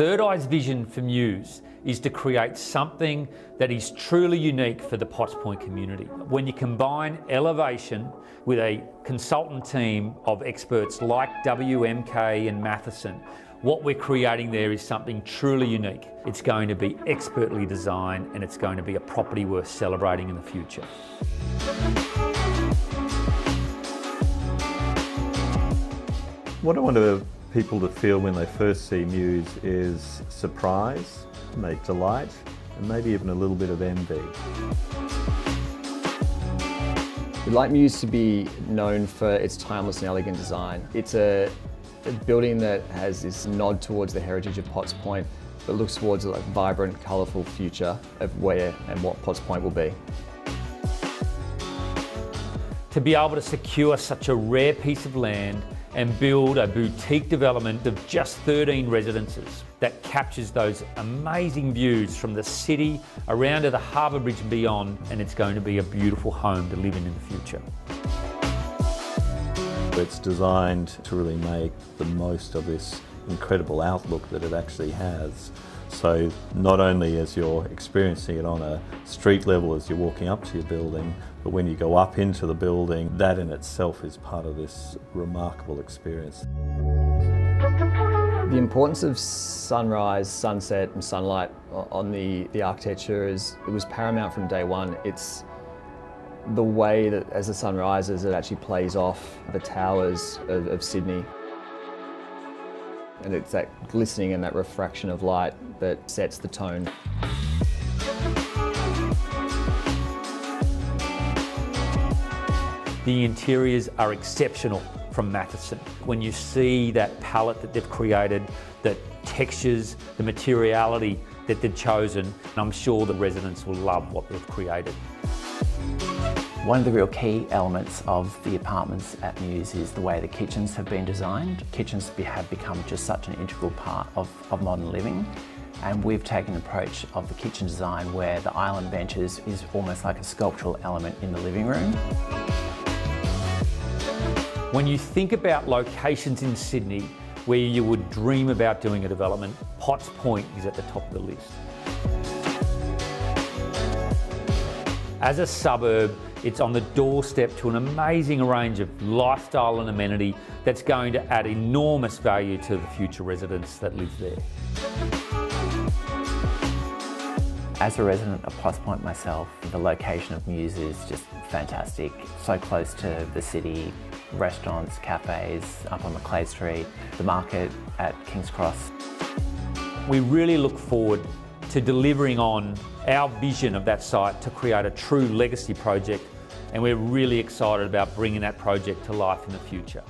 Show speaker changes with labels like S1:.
S1: Third Eye's vision for Muse is to create something that is truly unique for the Potts Point community. When you combine elevation with a consultant team of experts like WMK and Matheson, what we're creating there is something truly unique. It's going to be expertly designed and it's going to be a property worth celebrating in the future.
S2: What I want to people to feel when they first see Muse is surprise, maybe delight, and maybe even a little bit of envy.
S3: We'd like Muse to be known for its timeless and elegant design. It's a, a building that has this nod towards the heritage of Potts Point, but looks towards a like, vibrant, colourful future of where and what Potts Point will be.
S1: To be able to secure such a rare piece of land and build a boutique development of just 13 residences that captures those amazing views from the city around to the harbour bridge and beyond and it's going to be a beautiful home to live in in the future.
S2: It's designed to really make the most of this incredible outlook that it actually has. So not only as you're experiencing it on a street level as you're walking up to your building, but when you go up into the building, that in itself is part of this remarkable experience.
S3: The importance of sunrise, sunset and sunlight on the, the architecture is it was paramount from day one. It's the way that as the sun rises it actually plays off the towers of, of Sydney. And it's that glistening and that refraction of light that sets the tone.
S1: The interiors are exceptional from Matheson. When you see that palette that they've created, the textures, the materiality that they've chosen, I'm sure the residents will love what they've created.
S4: One of the real key elements of the apartments at Muse is the way the kitchens have been designed. Kitchens have become just such an integral part of, of modern living and we've taken an approach of the kitchen design where the island benches is almost like a sculptural element in the living room.
S1: When you think about locations in Sydney where you would dream about doing a development, Potts Point is at the top of the list. As a suburb, it's on the doorstep to an amazing range of lifestyle and amenity that's going to add enormous value to the future residents that live there.
S4: As a resident of Potts Point myself, the location of Muse is just fantastic. So close to the city, restaurants, cafes up on Macleay Street, the market at King's Cross.
S1: We really look forward to delivering on our vision of that site to create a true legacy project and we're really excited about bringing that project to life in the future.